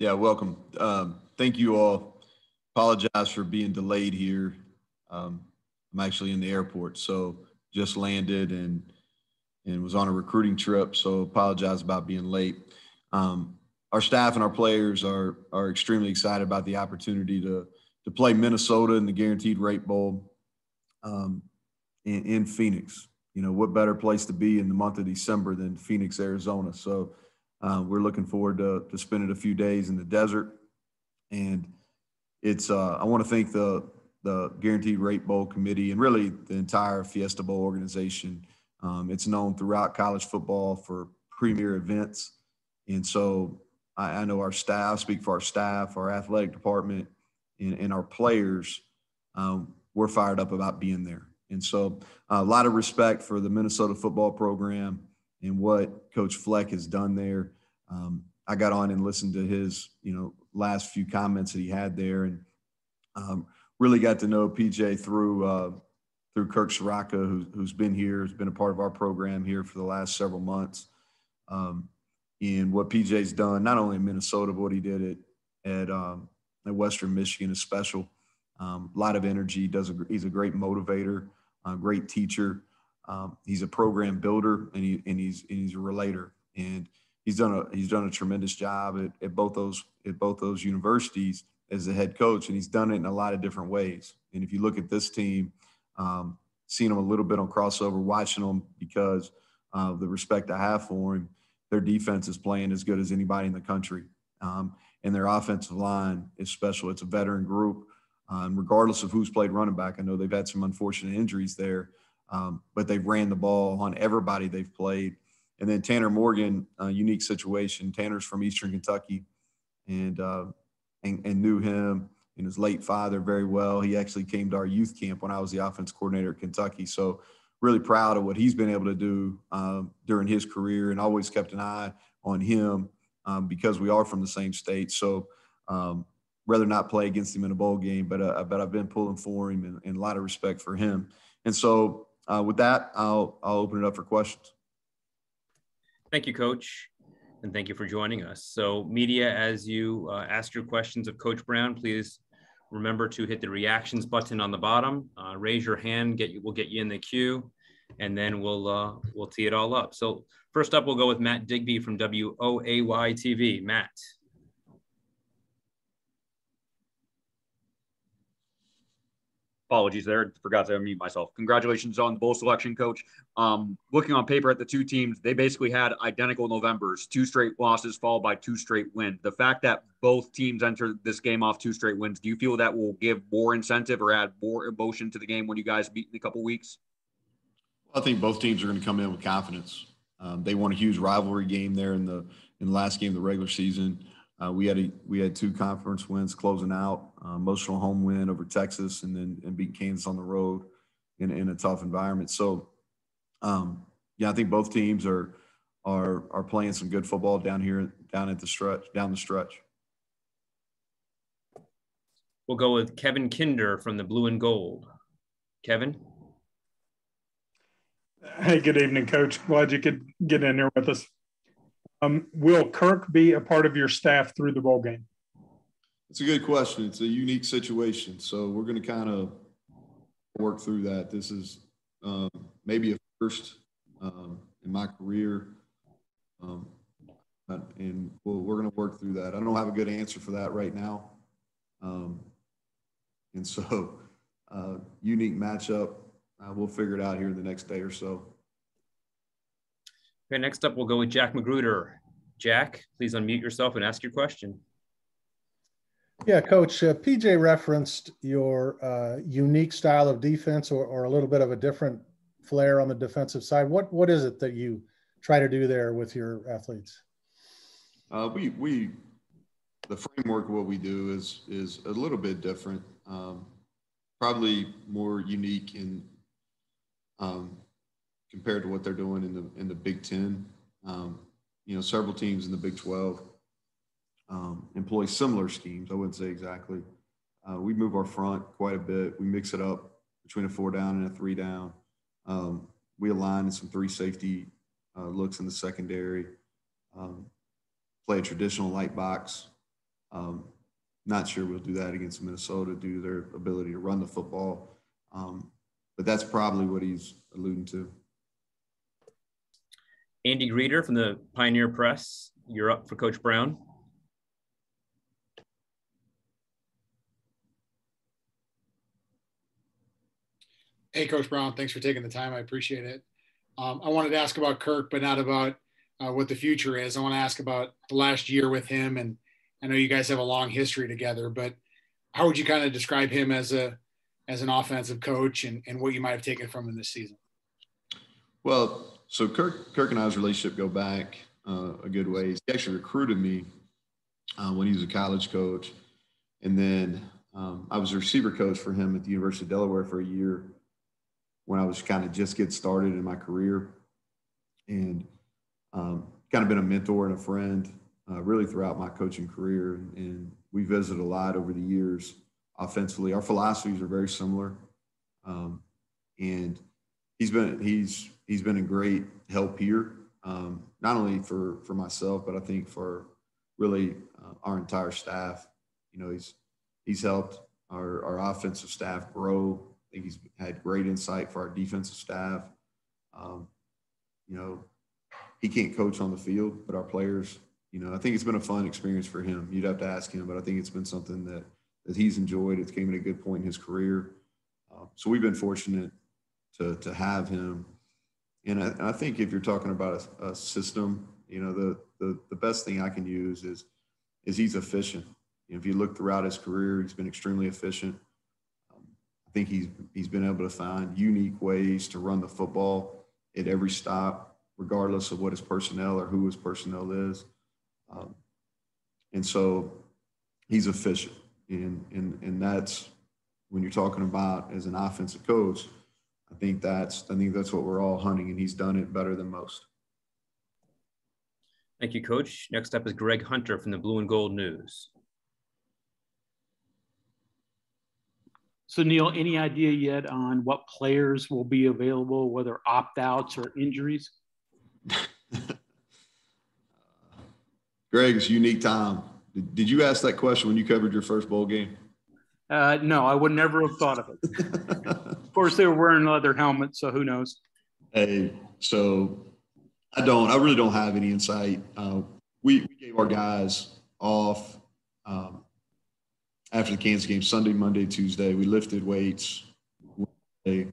Yeah, welcome. Um, thank you all. Apologize for being delayed here. Um, I'm actually in the airport, so just landed and and was on a recruiting trip. So apologize about being late. Um, our staff and our players are are extremely excited about the opportunity to to play Minnesota in the Guaranteed Rate Bowl um, in, in Phoenix. You know, what better place to be in the month of December than Phoenix, Arizona? So uh, we're looking forward to, to spending a few days in the desert. And it's uh, I want to thank the the Guaranteed Rate Bowl committee and really the entire Fiesta Bowl organization. Um, it's known throughout college football for premier events, and so I, I know our staff, speak for our staff, our athletic department, and, and our players. Um, we're fired up about being there, and so uh, a lot of respect for the Minnesota football program and what Coach Fleck has done there. Um, I got on and listened to his, you know, last few comments that he had there, and um, really got to know PJ through uh, through Kirk Ciarrocca, who, who's been here, has been a part of our program here for the last several months. Um, and what PJ's done, not only in Minnesota, but what he did at at, um, at Western Michigan is special. Um, a lot of energy. Does a, he's a great motivator, a great teacher. Um, he's a program builder, and he and he's and he's a relator. And he's done a he's done a tremendous job at, at both those at both those universities as a head coach, and he's done it in a lot of different ways. And if you look at this team, um, seeing them a little bit on crossover, watching them because of the respect I have for him, their defense is playing as good as anybody in the country. Um, and their offensive line is special. It's a veteran group. Um, regardless of who's played running back, I know they've had some unfortunate injuries there, um, but they've ran the ball on everybody they've played. And then Tanner Morgan, unique situation. Tanner's from Eastern Kentucky, and uh, and, and, knew him and his late father very well. He actually came to our youth camp when I was the offense coordinator at Kentucky. So really proud of what he's been able to do um, during his career and always kept an eye on him um, because we are from the same state. So um, rather not play against him in a bowl game, but uh, but I've been pulling for him and, and a lot of respect for him. And so uh, with that, I'll I'll open it up for questions. Thank you, Coach, and thank you for joining us. So, media, as you uh, ask your questions of Coach Brown, please remember to hit the reactions button on the bottom. Uh, raise your hand, get you, we'll get you in the queue, and then we'll uh, we'll tee it all up. So first up, we'll go with Matt Digby from WOAY TV. Matt. Apologies there. Forgot to unmute myself. Congratulations on the bowl selection, coach. Um, looking on paper at the two teams, they basically had identical Novembers, two straight losses followed by two straight wins. The fact that both teams entered this game off two straight wins, do you feel that will give more incentive or add more emotion to the game when you guys meet in a couple weeks? I think both teams are going to come in with confidence. Um, they won a huge rivalry game there in the in the last game of the regular season. Uh, we had a, we had two conference wins closing out, uh, emotional home win over Texas, and then and beat Kansas on the road in, in a tough environment. So, um, yeah, I think both teams are are are playing some good football down here down at the stretch down the stretch. We'll go with Kevin Kinder from the Blue and Gold. Kevin. Hey, good evening, Coach. Glad you could get in here with us. Um, will Kirk be a part of your staff through the bowl game? It's a good question. It's a unique situation. So we're going to kind of work through that. This is um, maybe a first um, in my career. Um, and we we are going to work through that. I don't have a good answer for that right now. Um, and so, uh, unique matchup. Uh, we'll figure it out here in the next day or so. Okay, next up, we'll go with Jack Magruder. Jack, please unmute yourself and ask your question. Yeah, Coach, uh, PJ referenced your uh, unique style of defense or, or a little bit of a different flair on the defensive side. What What is it that you try to do there with your athletes? Uh, we, we, the framework of what we do is, is a little bit different, um, probably more unique in um, compared to what they're doing in the in the Big Ten. Um, you know, several teams in the Big 12 um, employ similar schemes. I wouldn't say exactly. Uh, we move our front quite a bit. We mix it up between a four down and a three down. Um, we align in some three safety uh, looks in the secondary. Um, play a traditional light box Um, not sure we'll do that against Minnesota due to their ability to run the football. Um, but that's probably what he's alluding to. Andy Greder from the Pioneer Press, you're up for Coach Brown. Hey, Coach Brown, thanks for taking the time. I appreciate it. Um, I wanted to ask about Kirk, but not about uh, what the future is. I want to ask about the last year with him, and I know you guys have a long history together. But how would you kind of describe him as a as an offensive coach, and, and what you might have taken from him this season? Well, so Kirk Kirk and I's relationship go back uh, a good ways. He actually recruited me uh, when he was a college coach, and then um, I was a receiver coach for him at the University of Delaware for a year when I was kind of just getting started in my career, and um, kind of been a mentor and a friend uh, really throughout my coaching career. And, and, we visited a lot over the years. Offensively, our philosophies are very similar, um, and he's been he's he's been a great help here, um, not only for for myself, but I think for really uh, our entire staff. You know, he's he's helped our, our offensive staff grow I think he's had great insight for our defensive staff. Um, you know, he can't coach on the field, but our players, you know, I think it's been a fun experience for him. You'd have to ask him, but I think it's been something that that he's enjoyed. It came at a good point in his career. Uh, so we've been fortunate to to have him. And I, and I think if you're talking about a, a system, you know, the, the the best thing I can use is is he's efficient. You know, if you look throughout his career, he's been extremely efficient. I think he's he's been able to find unique ways to run the football at every stop, regardless of what his personnel or who his personnel is. Um, and so he's efficient, and and and that's when you're talking about as an offensive coach. I think that's I think that's what we're all hunting, and he's done it better than most. Thank you, Coach. Next up is Greg Hunter from the Blue and Gold News. So, Neal, any idea yet on what players will be available, whether opt outs or injuries? Greg's unique time. Did, did you ask that question when you covered your first bowl game? Uh, no, I would never have thought of it. of course, they were wearing leather helmets, so who knows? Hey, so I don't, I really don't have any insight. Uh, we, we gave our guys off um, after the Kansas game, Sunday, Monday, Tuesday. We lifted weights Wednesday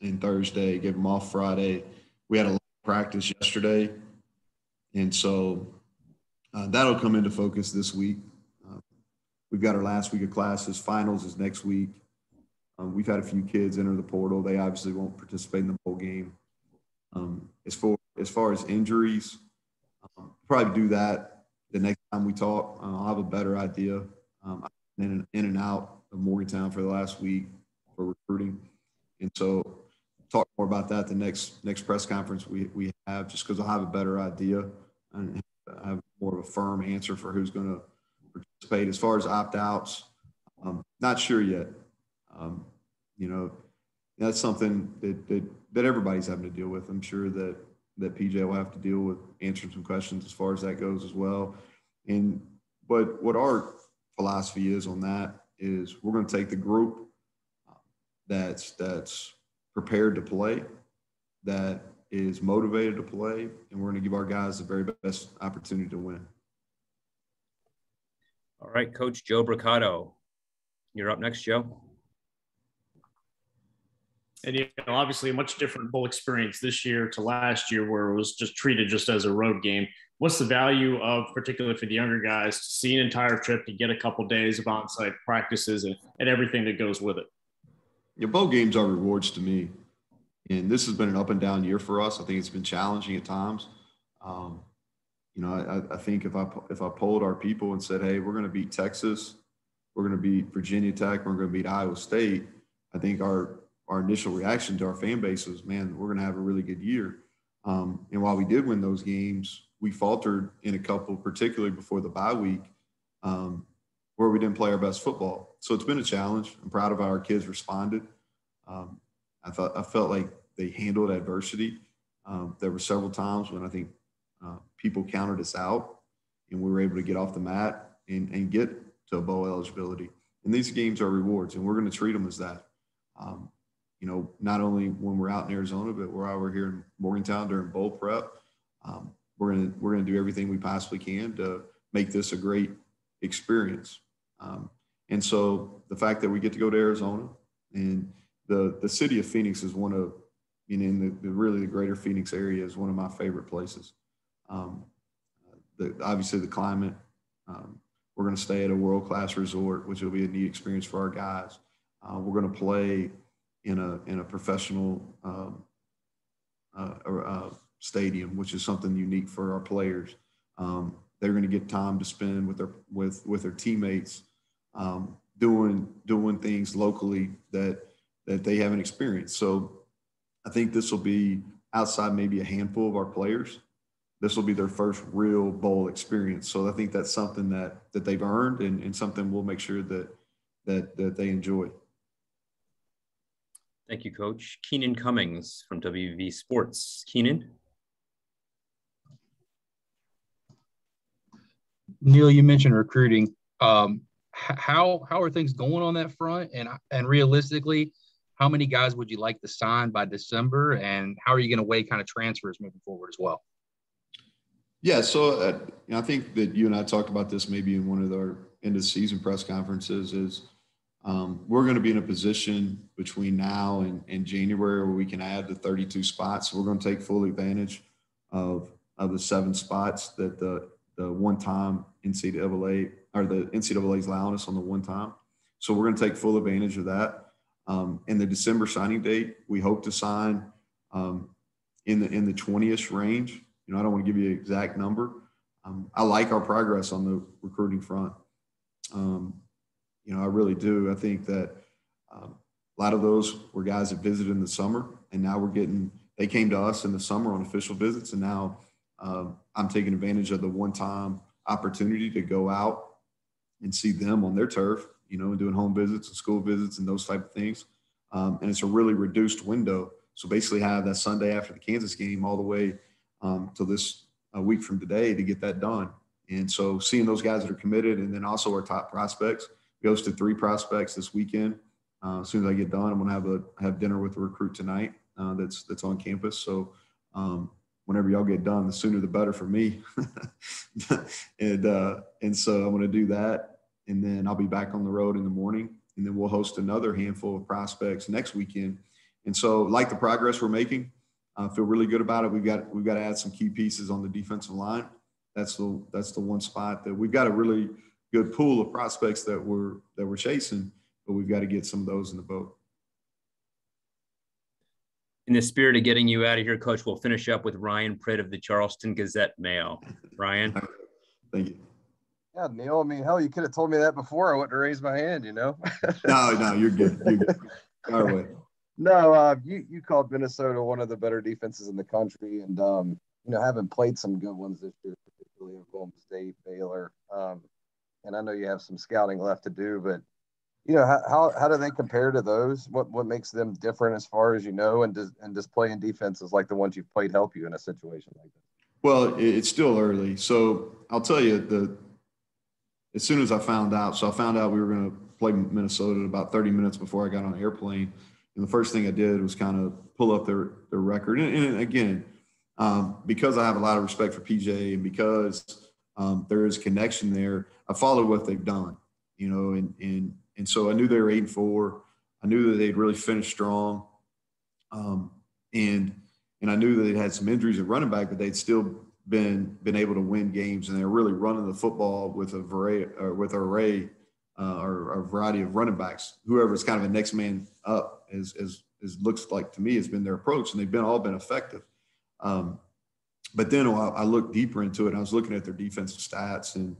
and Thursday, gave them off Friday. We had a practice yesterday. And so uh, that'll come into focus this week. Uh, we've got our last week of classes. Finals is next week. Um, we've had a few kids enter the portal. They obviously won't participate in the bowl game. Um, as far as far as injuries, um, probably do that the next time we talk. Uh, I'll have a better idea. Um, in, in and out of Morgantown for the last week for recruiting. And so talk more about that the next next press conference we, we have just because I'll have a better idea and have more of a firm answer for who's going to participate. As far as opt-outs, um, not sure yet. Um, you know, that's something that, that, that everybody's having to deal with. I'm sure that that PJ will have to deal with answering some questions as far as that goes as well. And but what our philosophy is on that is we're going to take the group that's that's prepared to play, that is motivated to play, and we're going to give our guys the very best opportunity to win. All right, Coach Joe Bricado, you're up next, Joe. And you know, obviously, a much different bowl experience this year to last year, where it was just treated just as a road game. What's the value of particularly for the younger guys to see an entire trip to get a couple days of on-site practices and, and everything that goes with it? Your bowl games are rewards to me. And this has been an up and down year for us. I think it's been challenging at times. Um, you know I, I think if i if i polled our people and said hey we're going to beat texas we're going to beat virginia tech we're going to beat iowa state i think our our initial reaction to our fan base was man we're going to have a really good year um, and while we did win those games we faltered in a couple, particularly before the bye week, um, where we didn't play our best football. So it's been a challenge. I'm proud of how our kids responded. Um, I thought I felt like they handled adversity. Um, there were several times when I think uh, people counted us out, and we were able to get off the mat and, and get to a bowl eligibility. And these games are rewards, and we're going to treat them as that. Um, you know, not only when we're out in Arizona, but we're here in Morgantown during bowl prep. Um, we're gonna we're gonna do everything we possibly can to make this a great experience. Um, and so the fact that we get to go to Arizona and the the city of Phoenix is one of you know in the, the really the greater Phoenix area is one of my favorite places. Um, the, obviously the climate. Um, we're going to stay at a world class resort, which will be a neat experience for our guys. Uh, we're going to play in a in a professional um, uh, uh, stadium, which is something unique for our players. Um, they're going to get time to spend with their with with their teammates, um, doing doing things locally that that they haven't experienced. So, I think this will be outside maybe a handful of our players. This will be their first real bowl experience. So I think that's something that that they've earned and, and something we'll make sure that that that they enjoy. Thank you, Coach. Keenan Cummings from WV Sports. Keenan. Neal, you mentioned recruiting. Um, how how are things going on that front? And and realistically, how many guys would you like to sign by December? And how are you going to weigh kind of transfers moving forward as well? Yeah, so uh, you know, I think that you and I talked about this maybe in one of our end of season press conferences. Is um, we're going to be in a position between now and, and January where we can add the 32 spots. We're going to take full advantage of of the seven spots that the the one time NCAA or the NCAA is allowing us on the one time. So we're going to take full advantage of that. Um, in the December signing date, we hope to sign um, in the in the 20ish range. You know, I don't want to give you an exact number. Um, I like our progress on the recruiting front. Um, you know, I really do. I think that um, a lot of those were guys that visited in the summer, and now we're getting. They came to us in the summer on official visits, and now um, I'm taking advantage of the one-time opportunity to go out and see them on their turf, you know, doing home visits and school visits and those type of things. Um, and it's a really reduced window. So basically, have that Sunday after the Kansas game all the way um, this a week from today to get that done. And so seeing those guys that are committed, and then also our top prospects. We hosted three prospects this weekend. Uh, as soon as I get done, I'm gonna have a have dinner with a recruit tonight. Uh, that's that's on campus. So um, whenever y'all get done, the sooner the better for me. and uh, and so I'm to do that, and then I'll be back on the road in the morning, and then we'll host another handful of prospects next weekend. And so, like the progress we're making, I feel really good about it. We've got we've got to add some key pieces on the defensive line. That's the that's the one spot that we've got to really good pool of prospects that we're that we're chasing, but we've got to get some of those in the boat in the spirit of getting you out of here, Coach, we'll finish up with Ryan Pritt of the Charleston Gazette Mail. Ryan. Thank you. Yeah, Neal. I mean, hell, you could have told me that before. I wouldn't have raised my hand, you know. no, no, you're good. You're good. All right. No, uh, you you called Minnesota one of the better defenses in the country, and um, you know, having played some good ones this year, particularly Oklahoma State, Baylor, um, and I know you have some scouting left to do, but you know how, how do they compare to those? What what makes them different as far as you know and does and does playing defenses like the ones you've played help you in a situation like that? Well it's still early. So i'll tell you the as soon as i found out so i found out we were going to play minnesota about 30 minutes before i got on an airplane and the first thing i did was kind of pull up their their record. And, and again um, because i have a lot of respect for pj and because um, there is connection there i followed what they've done you know and and and so I knew they were eight and four. I knew that they'd really finished strong. Um, and and I knew that they'd had some injuries at running back, but they'd still been been able to win games, and they're really running the football with a variety or with an array uh, or a variety of running backs. Whoever's kind of a next man up, as as, as looks like to me, has been their approach, and they've been all been effective. Um, but then I, I looked deeper into it. I was looking at their defensive stats and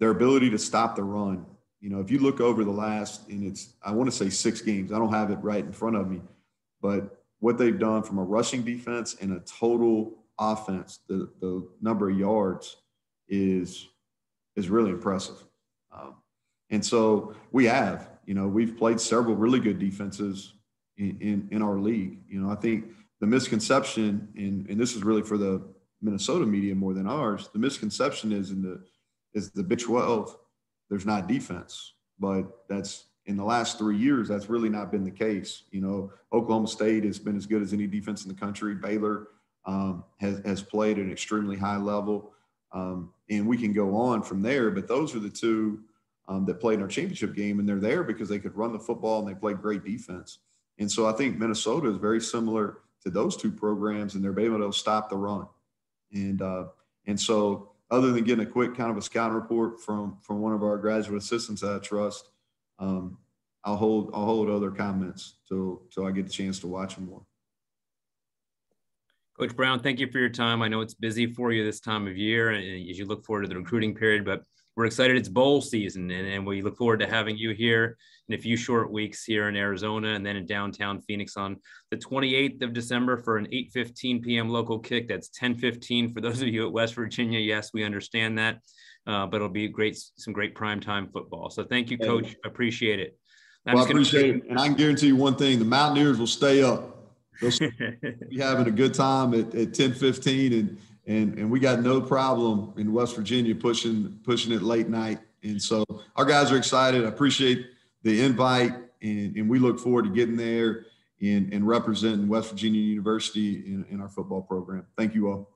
their ability to stop the run you know, if you look over the last, and it's, I want to say six games, I don't have it right in front of me, but what they've done from a rushing defense and a total offense, the, the number of yards is, is really impressive. Um, and so we have, you know, we've played several really good defenses in, in, in our league. You know, I think the misconception, and, and this is really for the Minnesota media more than ours, the misconception is in the, is the Big 12 there's not defense. But that's in the last three years, that's really not been the case. You know, Oklahoma State has been as good as any defense in the country. Baylor um, has, has played at an extremely high level. Um, and we can go on from there, but those are the two um, that played in our championship game, and they're there because they could run the football and they played great defense. And so I think Minnesota is very similar to those two programs, and they're able to stop the run. And uh, and so, other than getting a quick kind of a scouting report from from one of our graduate assistants that I trust, um, I'll hold I'll hold other comments till till I get the chance to watch them more. Coach Brown, thank you for your time. I know it's busy for you this time of year and as you look forward to the recruiting period, but we're excited it's bowl season and, and we look forward to having you here in a few short weeks here in Arizona and then in downtown Phoenix on the 28th of December for an 8:15 p.m. local kick. That's 10:15 for those of you at West Virginia. Yes, we understand that, uh, but it'll be great, some great prime time football. So thank you, Coach. Appreciate it. I'm well, I appreciate it, and I can guarantee you one thing: the Mountaineers will stay up. They'll be having a good time at, at 10:15 and and and we got no problem in West Virginia pushing pushing it late night. And so our guys are excited. I appreciate the invite, and, and we look forward to getting there and, and representing West Virginia University in, in our football program. Thank you all.